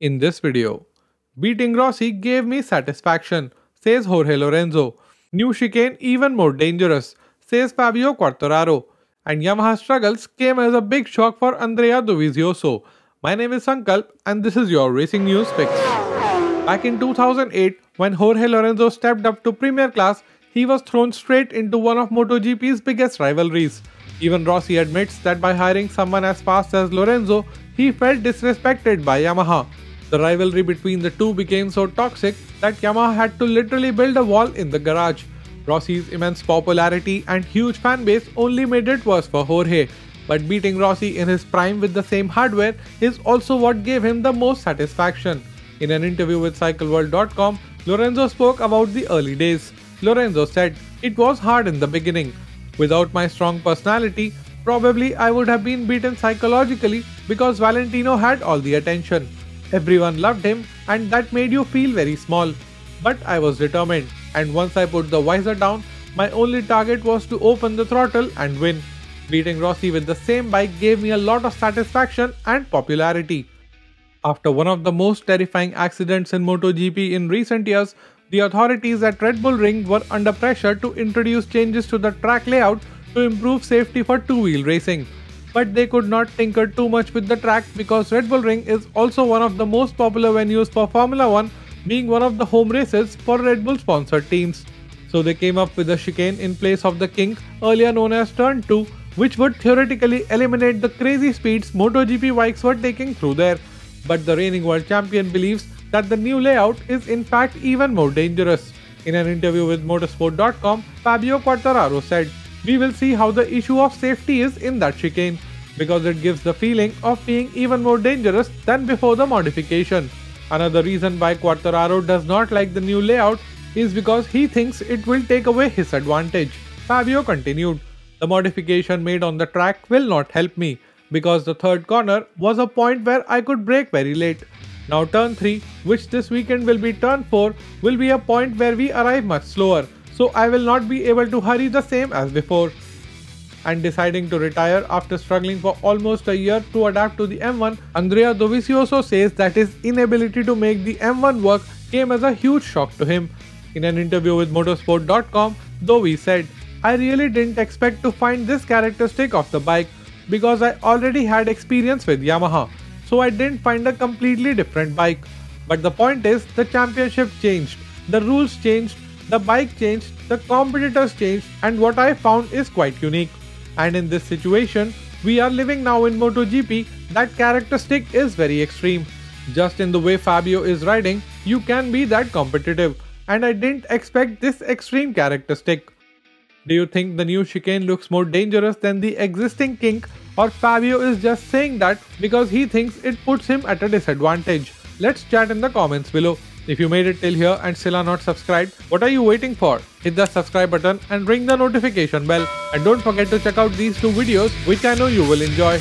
in this video. Beating Rossi gave me satisfaction, says Jorge Lorenzo. New chicane even more dangerous, says Fabio Quartararo. And Yamaha struggles came as a big shock for Andrea Dovizioso. My name is Sankalp and this is your Racing News Fix. Back in 2008, when Jorge Lorenzo stepped up to Premier Class, he was thrown straight into one of MotoGP's biggest rivalries. Even Rossi admits that by hiring someone as fast as Lorenzo, he felt disrespected by Yamaha. The rivalry between the two became so toxic that Yamaha had to literally build a wall in the garage. Rossi's immense popularity and huge fan base only made it worse for Jorge, but beating Rossi in his prime with the same hardware is also what gave him the most satisfaction. In an interview with CycleWorld.com, Lorenzo spoke about the early days. Lorenzo said, It was hard in the beginning. Without my strong personality, probably I would have been beaten psychologically because Valentino had all the attention. Everyone loved him and that made you feel very small. But I was determined and once I put the visor down, my only target was to open the throttle and win. Beating Rossi with the same bike gave me a lot of satisfaction and popularity. After one of the most terrifying accidents in MotoGP in recent years, the authorities at Red Bull Ring were under pressure to introduce changes to the track layout to improve safety for two-wheel racing. But they could not tinker too much with the track because Red Bull Ring is also one of the most popular venues for Formula 1 being one of the home races for Red Bull sponsored teams. So they came up with a chicane in place of the kink earlier known as Turn 2 which would theoretically eliminate the crazy speeds MotoGP bikes were taking through there. But the reigning world champion believes that the new layout is in fact even more dangerous. In an interview with motorsport.com, Fabio Quartararo said, We will see how the issue of safety is in that chicane because it gives the feeling of being even more dangerous than before the modification. Another reason why Quartararo does not like the new layout is because he thinks it will take away his advantage. Fabio continued, The modification made on the track will not help me because the third corner was a point where I could brake very late. Now turn 3, which this weekend will be turn 4, will be a point where we arrive much slower, so I will not be able to hurry the same as before. And deciding to retire after struggling for almost a year to adapt to the M1, Andrea Dovizioso says that his inability to make the M1 work came as a huge shock to him. In an interview with motorsport.com, Dovi said, I really didn't expect to find this characteristic of the bike because I already had experience with Yamaha so I didn't find a completely different bike. But the point is, the championship changed, the rules changed, the bike changed, the competitors changed, and what I found is quite unique. And in this situation, we are living now in MotoGP, that characteristic is very extreme. Just in the way Fabio is riding, you can be that competitive, and I didn't expect this extreme characteristic. Do you think the new chicane looks more dangerous than the existing kink or Fabio is just saying that because he thinks it puts him at a disadvantage? Let's chat in the comments below. If you made it till here and still are not subscribed, what are you waiting for? Hit the subscribe button and ring the notification bell. And don't forget to check out these two videos which I know you will enjoy.